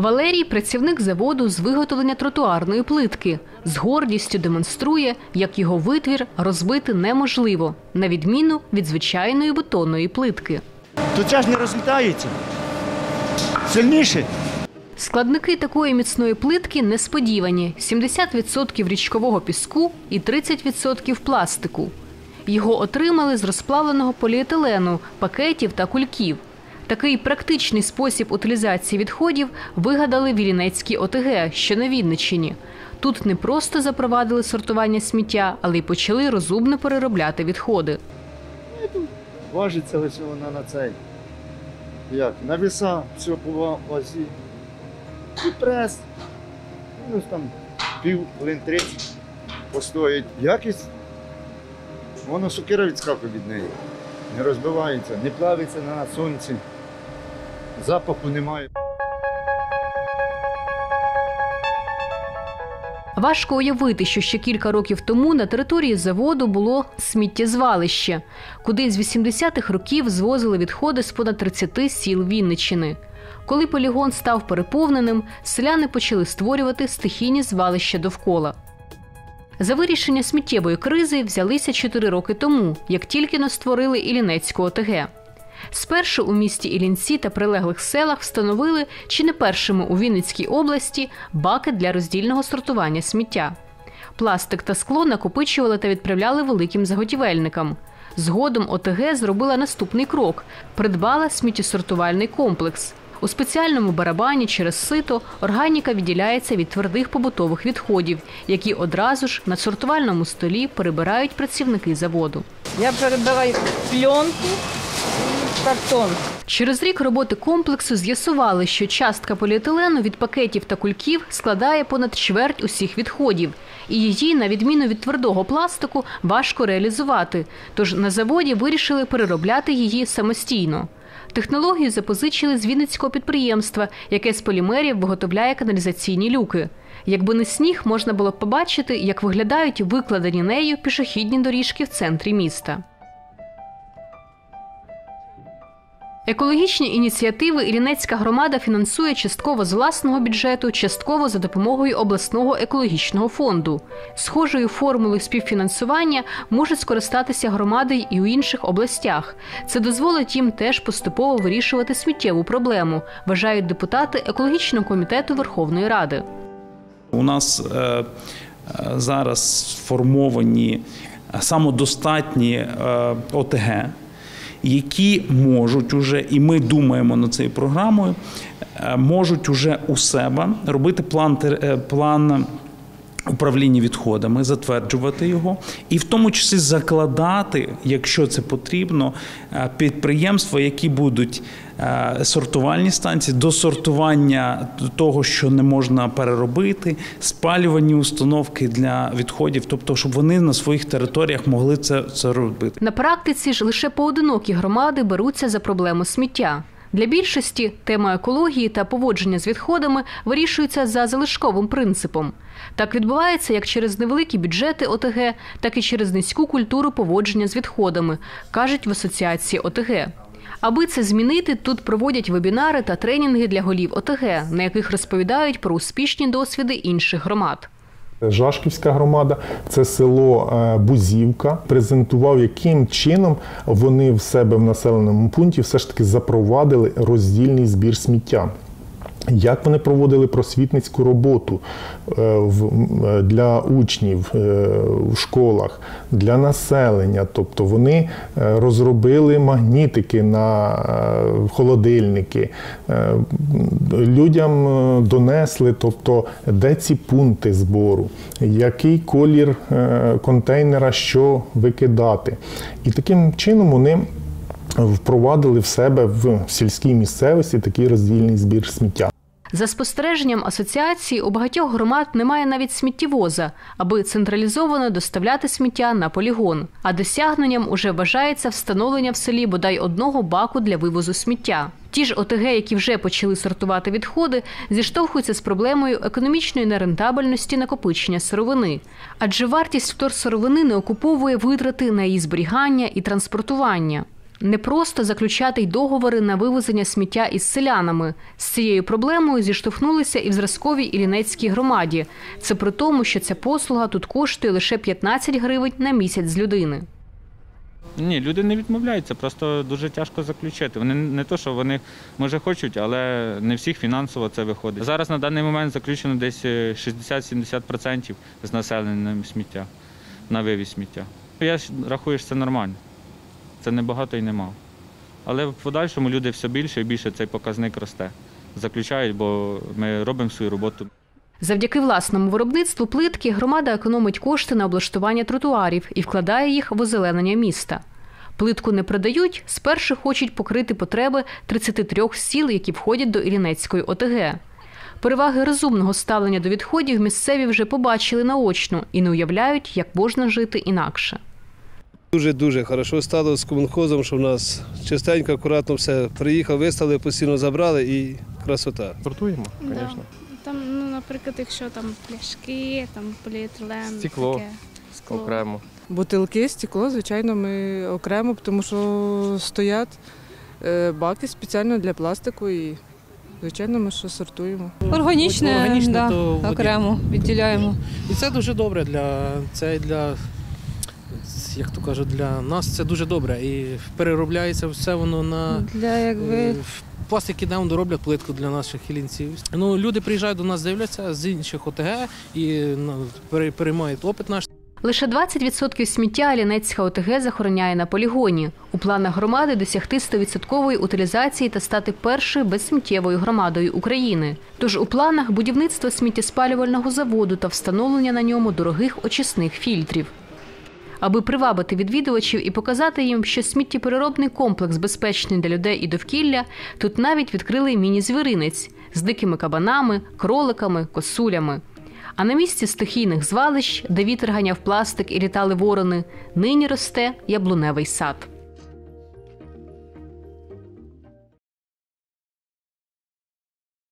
Валерій працівник заводу з виготовлення тротуарної плитки. З гордістю демонструє, як його витвір розбити неможливо, на відміну від звичайної бетонної плитки. То ця ж не розлітається. Сильніше. Складники такої міцної плитки несподівані: 70% річкового піску і 30% пластику. Його отримали з розплавленого поліетилену, пакетів та кульків. Такий практичний спосіб утилізації відходів вигадали в Іллінецькій ОТГ, що на Вінниччині. Тут не просто запровадили сортування сміття, але й почали розумно переробляти відходи. Важиться лише вона на цей. Як? На віса, все по вазі. І прес. Ну, там пів хвилин 30 постоїть. Якість. Воно сокира відскакує від неї. Не розбивається, не плавиться на сонці. Запаху немає. Важко уявити, що ще кілька років тому на території заводу було сміттєзвалище, куди з 80-х років звозили відходи з понад 30 сіл Вінниччини. Коли полігон став переповненим, селяни почали створювати стихійні звалища довкола. За вирішення сміттєвої кризи взялися 4 роки тому, як тільки но створили Іллінецьку ОТГ. Спершу у місті Іллінці та прилеглих селах встановили чи не першими у Вінницькій області баки для роздільного сортування сміття. Пластик та скло накопичували та відправляли великим заготівельникам. Згодом ОТГ зробила наступний крок: придбала сміттєсортувальний комплекс. У спеціальному барабані через сито органіка відділяється від твердих побутових відходів, які одразу ж на сортувальному столі перебирають працівники заводу. Я перебираю пленку картон. Через рік роботи комплексу з'ясували, що частка поліетилену від пакетів та кульків складає понад чверть усіх відходів, і її, на відміну від твердого пластику, важко реалізувати. Тож на заводі вирішили переробляти її самостійно. Технологію запозичили з Вінницького підприємства, яке з полімерів виготовляє каналізаційні люки. Якби не сніг, можна було б побачити, як виглядають викладені нею пішохідні доріжки в центрі міста. Екологічні ініціативи Іллінецька громада фінансує частково з власного бюджету, частково за допомогою обласного екологічного фонду. Схожою формулою співфінансування можуть скористатися громади і у інших областях. Це дозволить їм теж поступово вирішувати сміттєву проблему, вважають депутати екологічного комітету Верховної Ради. У нас е, е, зараз сформовані самодостатні е, ОТГ, які можуть уже, і ми думаємо над цією програмою, е, можуть уже у себе робити план, е, план управління відходами, затверджувати його, і в тому числі закладати, якщо це потрібно, е, підприємства, які будуть е, сортувальні станції до сортування того, що не можна переробити, спалювальні установки для відходів, тобто, щоб вони на своїх територіях могли це, це робити. На практиці ж лише поодинокі громади беруться за проблему сміття. Для більшості тема екології та поводження з відходами вирішується за залишковим принципом. Так відбувається як через невеликі бюджети ОТГ, так і через низьку культуру поводження з відходами, кажуть в асоціації ОТГ. Аби це змінити, тут проводять вебінари та тренінги для голів ОТГ, на яких розповідають про успішні досвіди інших громад. Жашківська громада, це село е, Бузівка, презентував, яким чином вони в себе в населеному пункті все ж таки запровадили роздільний збір сміття. Як вони проводили просвітницьку роботу е, е, для учнів е, в школах, для населення? Тобто вони розробили магнітики на холодильники, людям донесли, тобто, де ці пункти збору, який колір контейнера, що викидати. І таким чином вони впровадили в себе в сільській місцевості такий роздільний збір сміття. За спостереженням асоціації, у багатьох громад немає навіть сміттєвоза, аби централізовано доставляти сміття на полігон. А досягненням уже вважається встановлення в селі бодай одного баку для вивозу сміття. Ті ж ОТГ, які вже почали сортувати відходи, зіштовхуються з проблемою економічної нерентабельності накопичення сировини. Адже вартість вторсировини не окуповує витрати на її зберігання і транспортування. Не просто заключати й договори на вивезення сміття із селянами. З цією проблемою зіштовхнулися і в зразковій Іллінецькій громаді. Це при тому, що ця послуга тут коштує лише 15 гривень на місяць з людини. Ні, люди не відмовляються, просто дуже тяжко заключити. Вони не то, що вони може хочуть, але не всіх фінансово це виходить. Зараз на даний момент заключено десь е, 60-70% з населенням сміття на вивіз сміття. Я рахую, що це нормально. Це не багато і не. Але в подальшому люди все більше і більше цей показник росте. Заключають, бо ми робимо свою роботу. Завдяки власному виробництву плитки громада економить кошти на облаштування тротуарів і вкладає їх в озеленення міста. Плитку не продають, спершу хочуть покрити потреби 33 сіл, які входять до Іллінецької ОТГ. Переваги розумного ставлення до відходів місцеві вже побачили наочно і не уявляють, як можна жити інакше. Дуже-дуже хорошо стало з комунхозом, що в нас чистенько, акуратно все приїхав, виставили, постійно забрали і красота. Сортуємо, Да. звісно. Там, ну, наприклад, якщо там пляшки, там поліетилен, Стекло. таке, скло. окремо. Бутилки, стекло, звичайно, ми окремо, тому що стоять е, баки спеціально для пластику і, звичайно, ми що сортуємо. Органічне, Органічне, да, то окремо відділяємо. І це дуже добре для це для, як то кажуть, для нас це дуже добре. І переробляється все воно на Для якби е, в пластик вони роблять плитку для наших хілінців. Ну, люди приїжджають до нас, дивляться з інших ОТГ і ну, пере- переймають опит наш. Лише 20% сміття Лінецька ОТГ захороняє на полігоні. У планах громади досягти 100% утилізації та стати першою безсміттєвою громадою України. Тож у планах будівництво сміттєспалювального заводу та встановлення на ньому дорогих очисних фільтрів. Аби привабити відвідувачів і показати їм, що сміттєпереробний комплекс безпечний для людей і довкілля, тут навіть відкрили міні-звіринець з дикими кабанами, кроликами, косулями. А на місці стихійних звалищ, де вітер ганяв пластик і літали ворони, нині росте яблуневий сад.